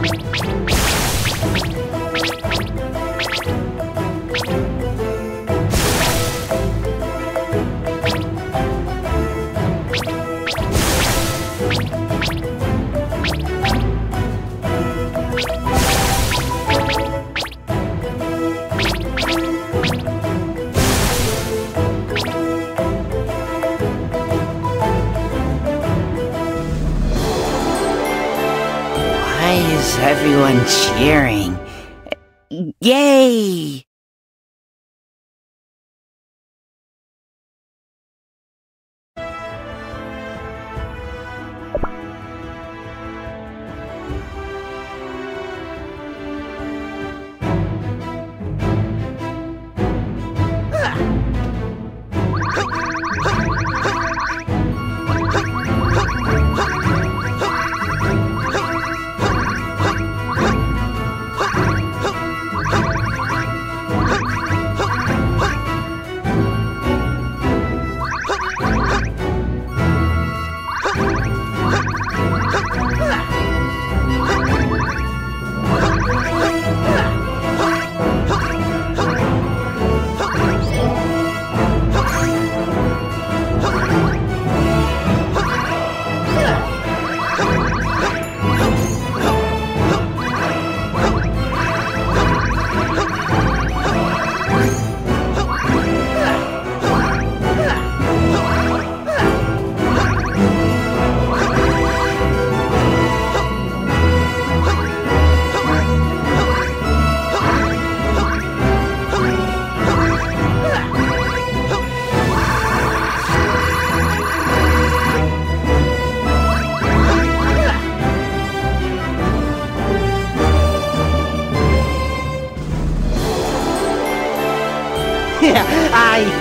Why is everyone cheering? Yay!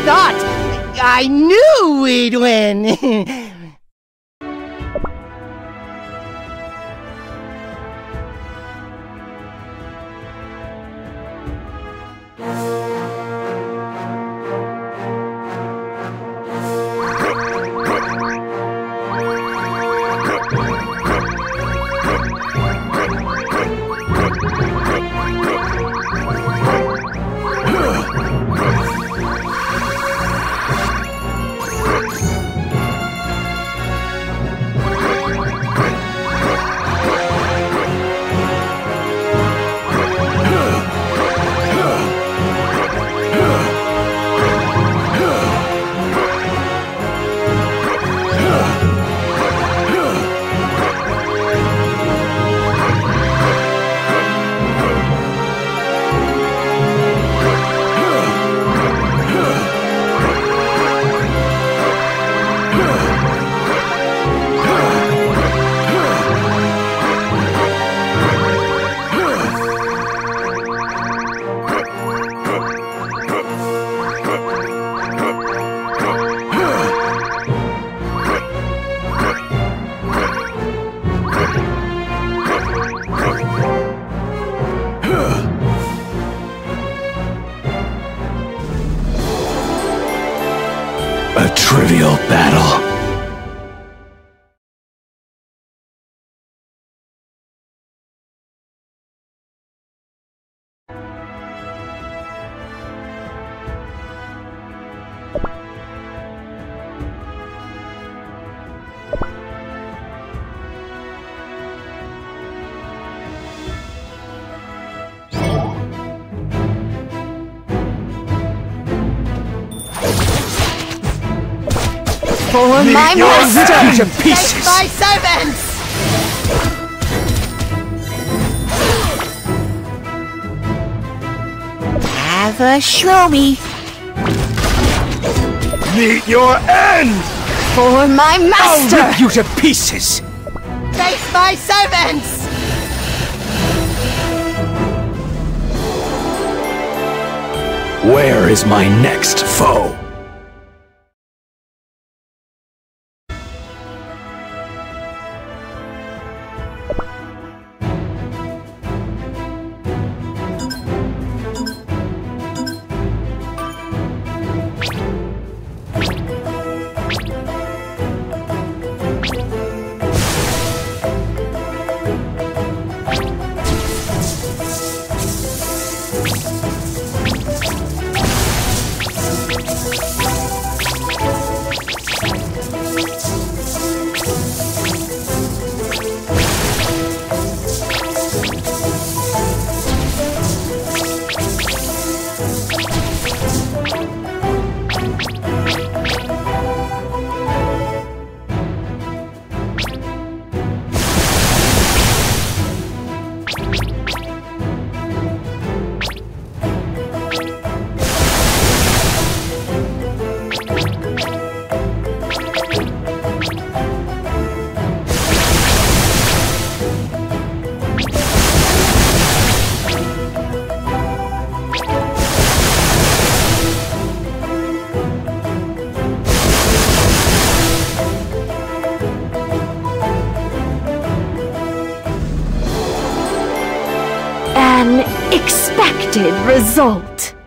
Thought I knew we'd win. trivial battle. For my Your master! to pieces! My servants! Have a show me. meet your end! For my master! I'll rip you to pieces! Face my servants! Where is my next foe? Expected result.